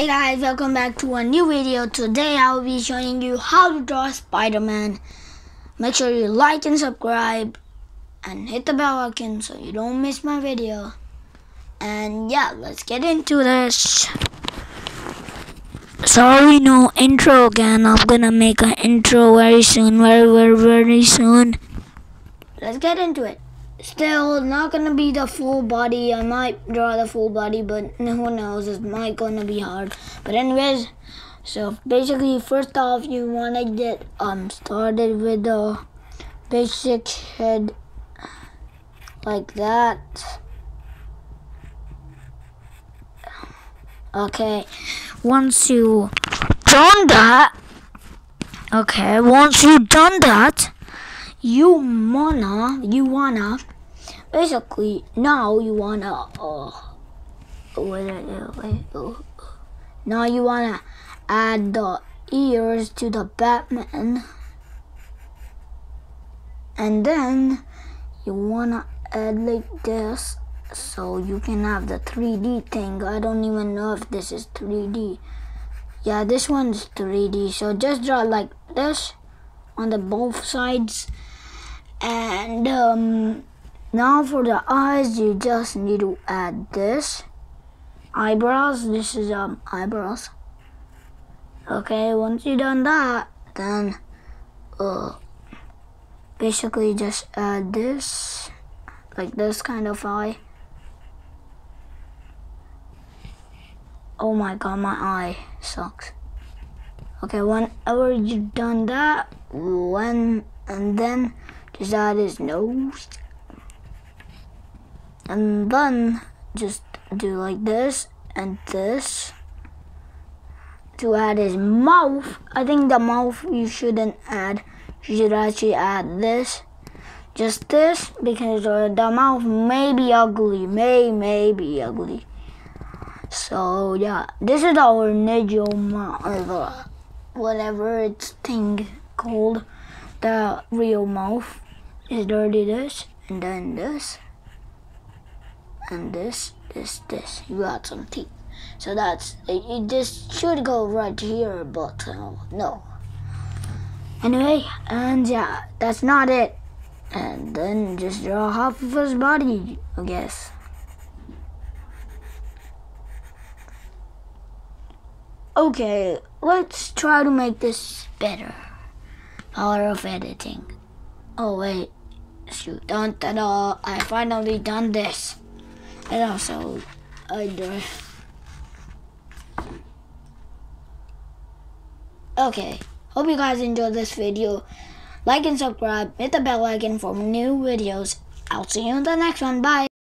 Hey guys, welcome back to a new video. Today I will be showing you how to draw Spider-Man. Make sure you like and subscribe and hit the bell icon so you don't miss my video. And yeah, let's get into this. Sorry, no intro again. I'm gonna make an intro very soon, very, very, very soon. Let's get into it. Still, not gonna be the full body. I might draw the full body, but who knows? It might gonna be hard. But anyways, so basically, first off, you wanna get um started with the basic head like that. Okay, once you done that, okay, once you done that you wanna you wanna basically now you wanna uh wait, wait, wait, now you wanna add the ears to the Batman. And then you wanna add like this so you can have the 3D thing. I don't even know if this is 3D yeah this one's 3D so just draw like this on the both sides and um, now for the eyes you just need to add this. Eyebrows this is um eyebrows. Okay once you done that then uh basically just add this like this kind of eye. Oh my god my eye sucks. Okay whenever you've done that when and then add his nose. And then just do like this and this to add his mouth. I think the mouth you shouldn't add. You should actually add this. Just this because uh, the mouth may be ugly. May, may be ugly. So yeah, this is our original mouth. Or whatever it's thing called. The real mouth is dirty this and then this and this this this. You got some teeth. So that's it, it just should go right here but uh, no. Anyway and yeah that's not it. And then just draw half of his body I guess. Okay let's try to make this better. Power of editing. Oh wait shoot dun da da I finally done this. And also I do. Okay hope you guys enjoyed this video. Like and subscribe hit the bell icon for new videos. I'll see you in the next one. Bye